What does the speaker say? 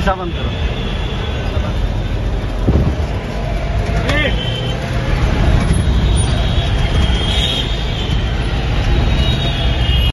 시사만 들어. 네.